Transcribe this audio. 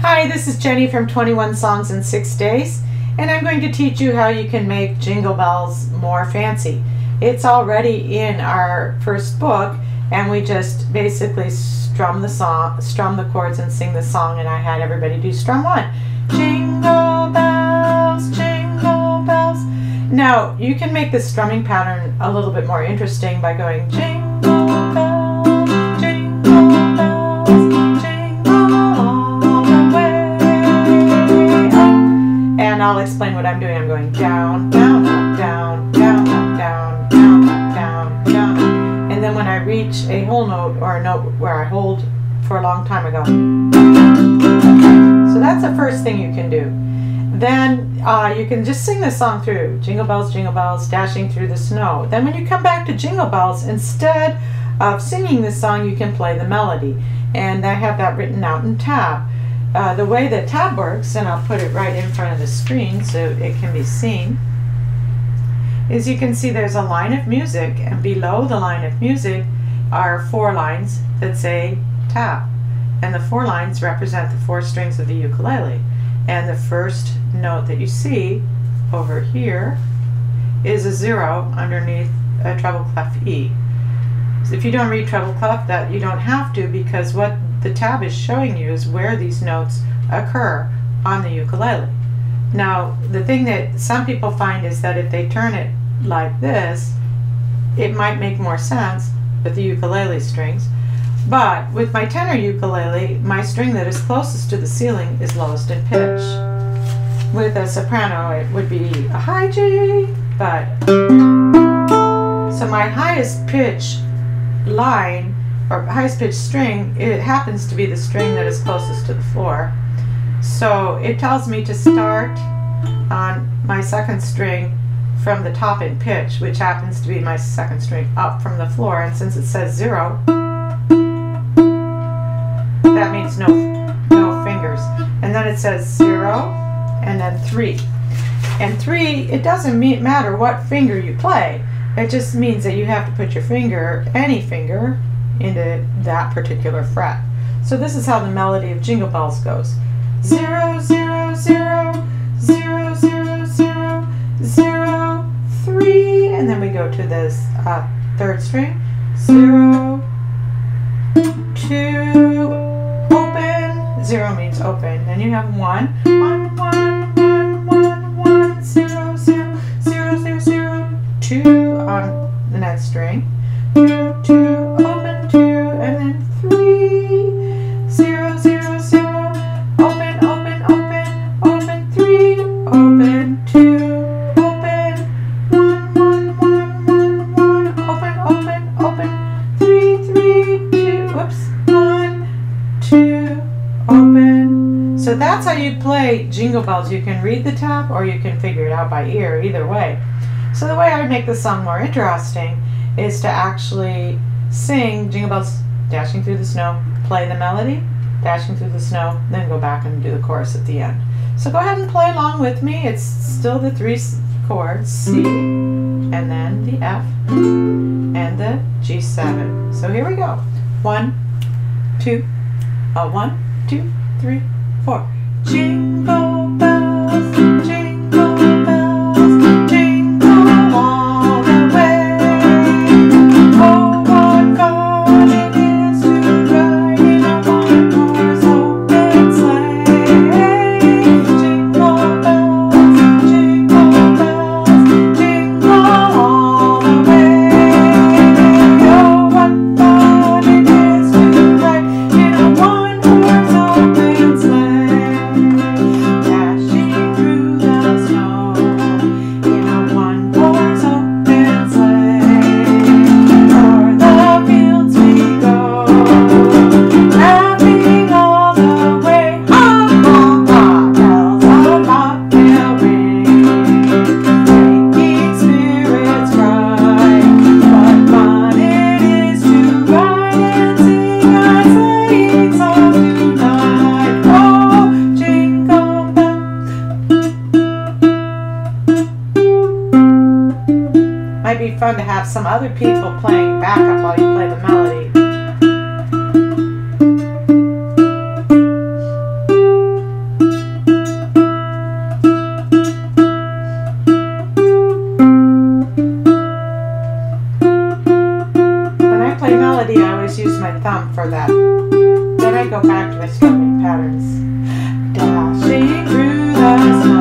Hi, this is Jenny from 21 Songs in 6 Days, and I'm going to teach you how you can make Jingle Bells more fancy. It's already in our first book, and we just basically strum the song, strum the chords and sing the song, and I had everybody do strum one. Jingle bells, jingle bells. Now, you can make the strumming pattern a little bit more interesting by going jingle I'll explain what I'm doing. I'm going down, down, up, down, down, up, down, down, up, down, down. And then when I reach a whole note or a note where I hold for a long time, I go. So that's the first thing you can do. Then uh, you can just sing the song through. Jingle bells, jingle bells, dashing through the snow. Then when you come back to jingle bells, instead of singing the song, you can play the melody. And I have that written out in tab. Uh, the way that tab works, and I'll put it right in front of the screen so it can be seen, is you can see there's a line of music, and below the line of music are four lines that say tab. And the four lines represent the four strings of the ukulele. And the first note that you see over here is a zero underneath a treble clef E. So if you don't read treble clef, that you don't have to because what the tab is showing you is where these notes occur on the ukulele. Now, the thing that some people find is that if they turn it like this, it might make more sense with the ukulele strings. But with my tenor ukulele, my string that is closest to the ceiling is lowest in pitch. With a soprano, it would be a high G, but so my highest pitch line or highest pitched string, it happens to be the string that is closest to the floor. So it tells me to start on my second string from the top in pitch, which happens to be my second string up from the floor. And since it says zero, that means no, no fingers. And then it says zero and then three. And three, it doesn't matter what finger you play. It just means that you have to put your finger, any finger, into that particular fret. So this is how the melody of Jingle Bells goes. Zero, zero, zero, zero, zero, zero, zero, three, and then we go to this uh, third string. Zero, two, open. Zero means open. Then you have one, one, one, one, one, one, zero, zero, zero, zero, zero, two on the next string. That's how you play Jingle Bells. You can read the tab or you can figure it out by ear, either way. So the way I make the song more interesting is to actually sing Jingle Bells Dashing Through the Snow, play the melody, Dashing Through the Snow, then go back and do the chorus at the end. So go ahead and play along with me. It's still the three chords, C, and then the F, and the G7. So here we go. One, two, a one, two, three, four. Jingle bells, Might be fun to have some other people playing backup while you play the melody. When I play melody, I always use my thumb for that. Then I go back to my strumming patterns. Dashing through the sun.